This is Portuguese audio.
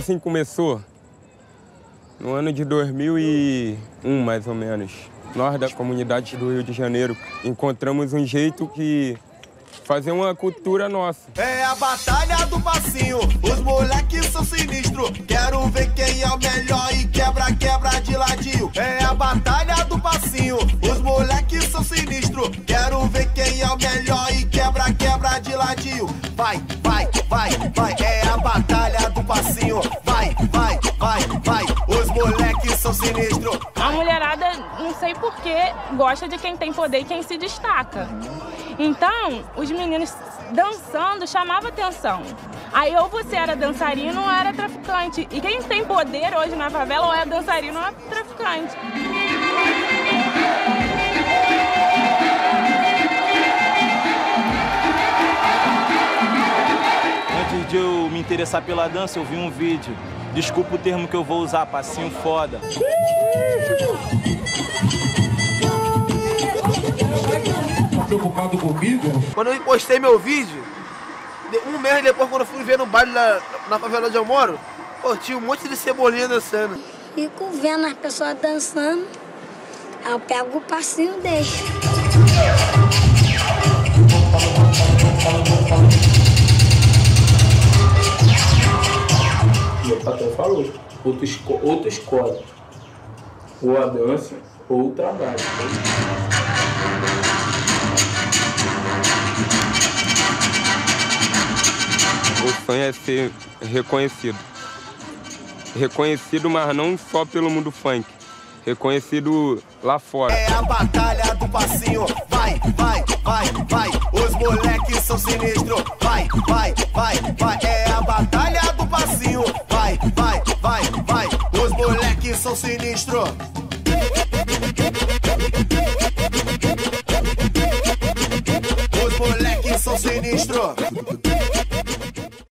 Assim começou no ano de 2001, mais ou menos. Nós das comunidades do Rio de Janeiro encontramos um jeito que fazer uma cultura nossa. É a batalha do passinho, os moleques são sinistros. Quero ver quem é o melhor e quebra, quebra de ladinho. É a batalha do passinho, os moleques são sinistros. Quero ver quem é o melhor e quebra, quebra de ladinho. Vai, vai, vai, vai, é a batalha passinho. Vai, vai, vai, vai, os moleques são sinistros. A mulherada, não sei porquê, gosta de quem tem poder e quem se destaca. Então, os meninos dançando chamava atenção. Aí ou você era dançarino ou era traficante. E quem tem poder hoje na favela ou é dançarino ou é traficante. De eu me interessar pela dança, eu vi um vídeo. Desculpa o termo que eu vou usar, passinho foda. Tá preocupado comigo? Quando eu postei meu vídeo, um mês depois, quando eu fui ver no baile na, na favela onde eu moro, pô, tinha um monte de cebolinha dançando. Fico vendo as pessoas dançando, aí eu pego o passinho e Meu patrão falou, ou tu, esco ou tu escolhe ou a dança ou o trabalho. O sonho é ser reconhecido. Reconhecido, mas não só pelo mundo funk. Reconhecido lá fora. É a batalha do passinho. Vai, vai, vai, vai. Os moleques são sinistros. Vai, vai, vai, vai. É a batalha do passinho. Moleques são sinistros. Os moleques são sinistros.